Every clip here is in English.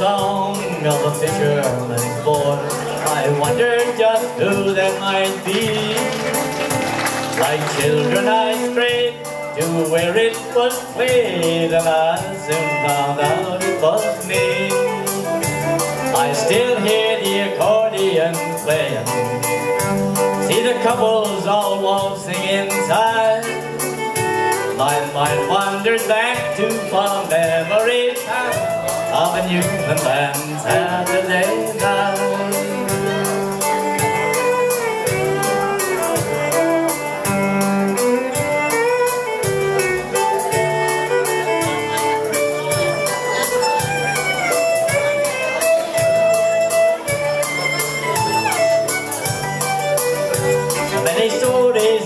song of a fisherman's boy. I wonder just who that might be. Like children I strayed to where it was played, and I soon found out it was me. I still hear the accordion playing, see the couples all waltzing inside. My mind wanders back to fond memories of a Newfoundland Saturday night.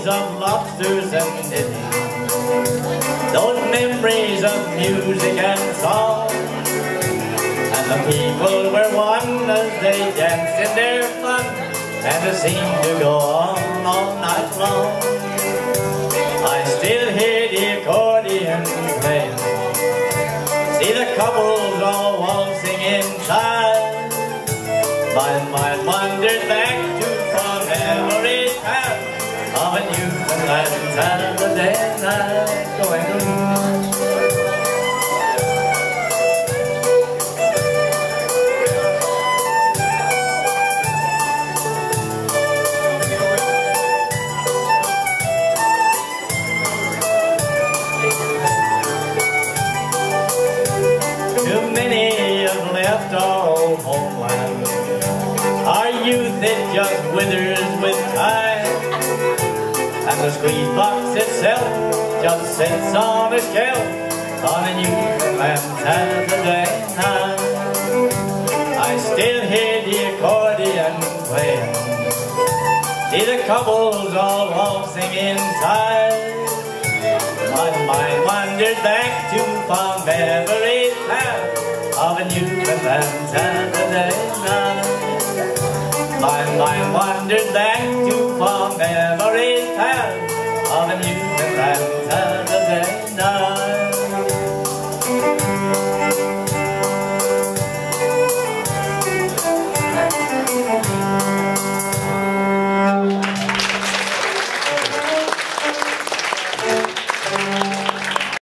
Of lobsters and ditties those memories of music and song And the people were one as they danced in their fun And it seemed to go on all night long. I still hear the accordion playing. See the couples all waltzing inside. My mind wanders back to fond memories past Of a Newfoundland Saturday night going Too left our old homeland. Our youth, it just withers with time. And the squeeze box itself just sits on a shelf on a Newfoundland Saturday night. I still hear the accordion playing. See the couples all waltzing inside. My mind wanders back to fond memories of a Newfoundland Night. My mind wanders back to past